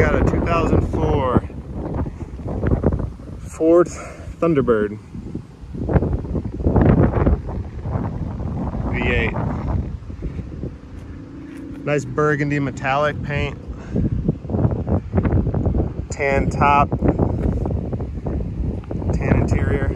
got a 2004 Ford Thunderbird V8. Nice burgundy metallic paint. Tan top. Tan interior.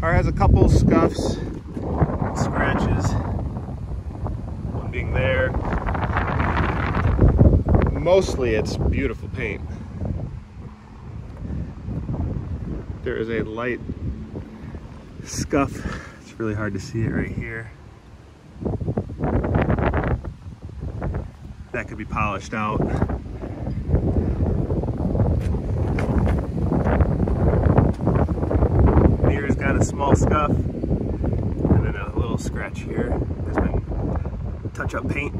Car has a couple scuffs, scratches, one being there. Mostly it's beautiful paint. There is a light scuff. It's really hard to see it right here. That could be polished out. Mirror's got a small scuff and then a little scratch here. Touch-up paint.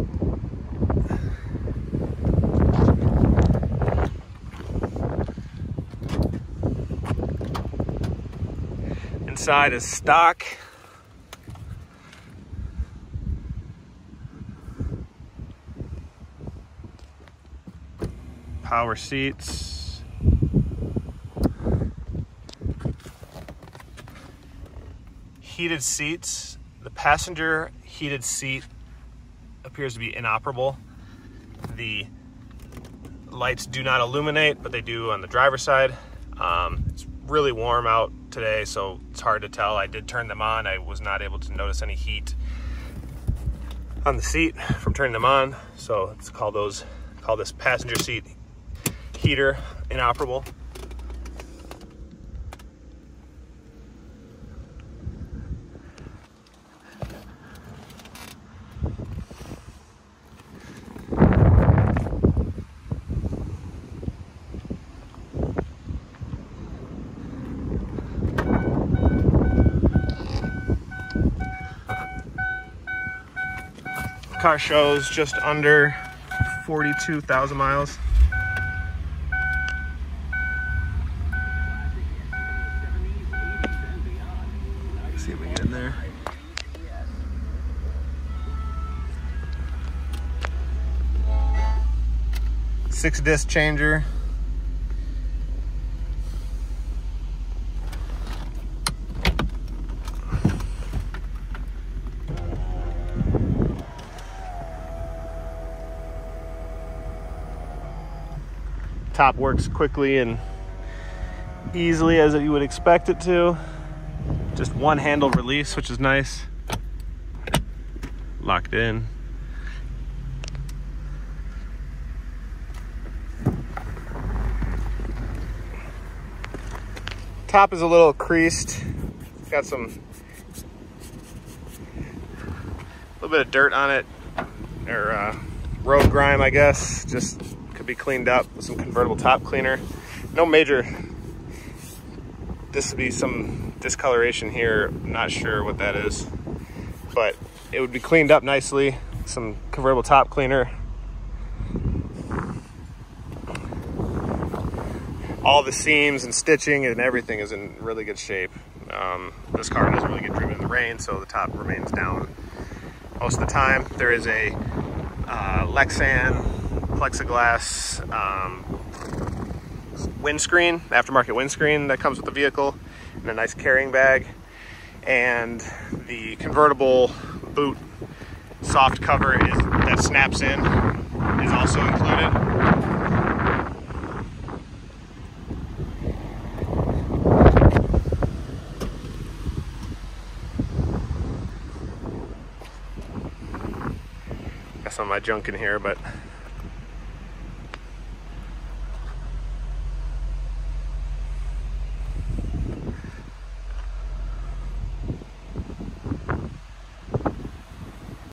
Inside is stock. Power seats. Heated seats. The passenger heated seat appears to be inoperable. The lights do not illuminate, but they do on the driver's side. Um, it's really warm out today, so it's hard to tell. I did turn them on. I was not able to notice any heat on the seat from turning them on. So let's call those, call this passenger seat heater inoperable. Car shows just under 42,000 miles. see if we get in there. Six disc changer. Top works quickly and easily as you would expect it to. Just one handle release, which is nice. Locked in. Top is a little creased. Got some, a little bit of dirt on it, or uh, road grime, I guess. Just be cleaned up with some convertible top cleaner. No major, this would be some discoloration here. Not sure what that is, but it would be cleaned up nicely. Some convertible top cleaner. All the seams and stitching and everything is in really good shape. Um, this car doesn't really get driven in the rain, so the top remains down most of the time. There is a uh, Lexan plexiglass um, windscreen, aftermarket windscreen that comes with the vehicle, and a nice carrying bag. And the convertible boot soft cover is, that snaps in is also included. Got some of my junk in here, but